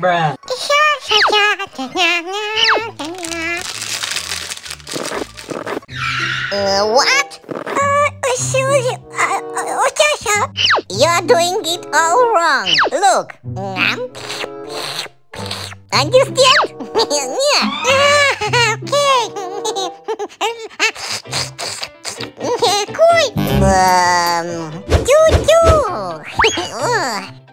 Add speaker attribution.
Speaker 1: Bruh.
Speaker 2: Uh, what? Uh, uh Susie, uh, uh, you're doing it all wrong. Look. Understand? yeah. okay. cool. Um, do do.